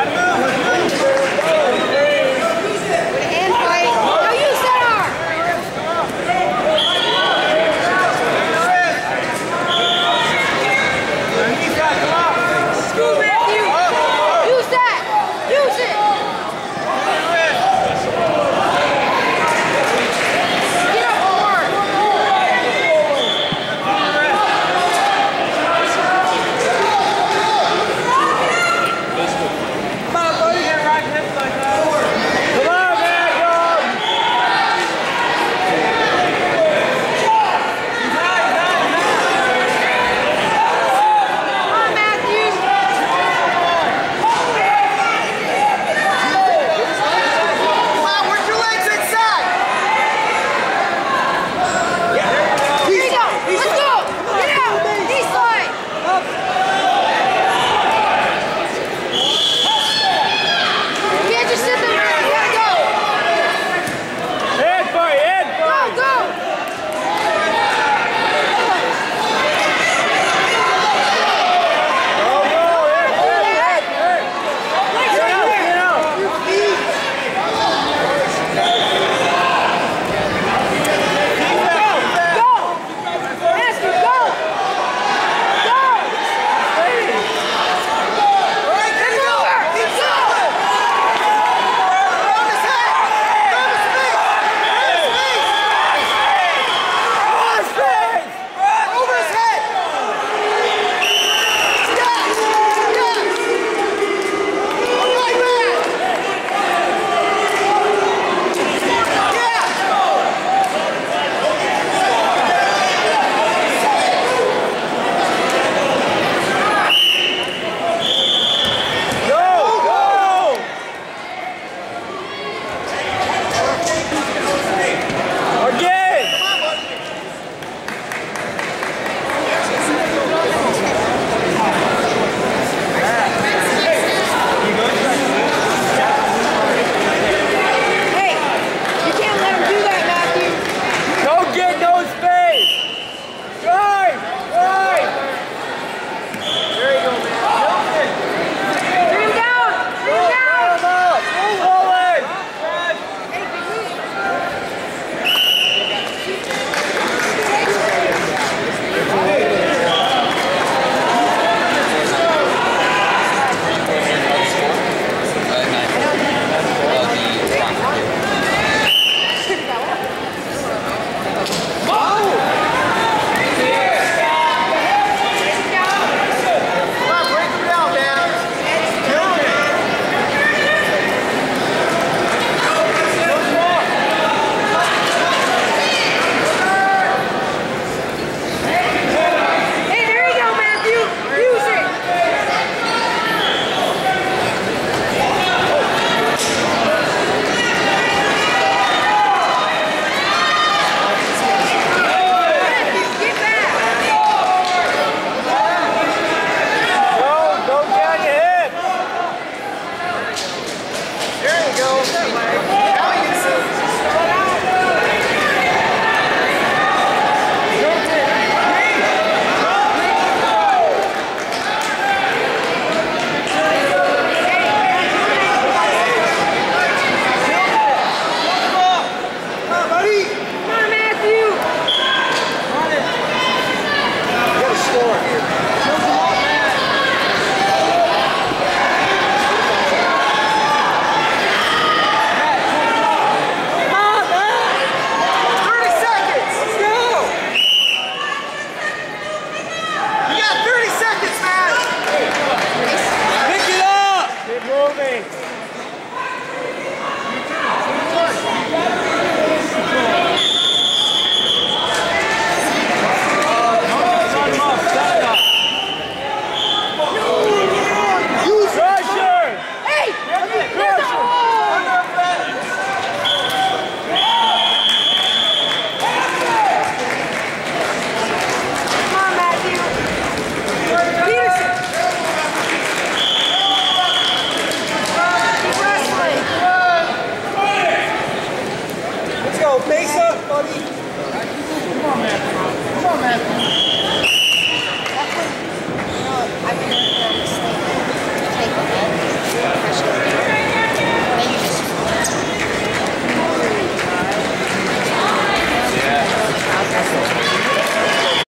That move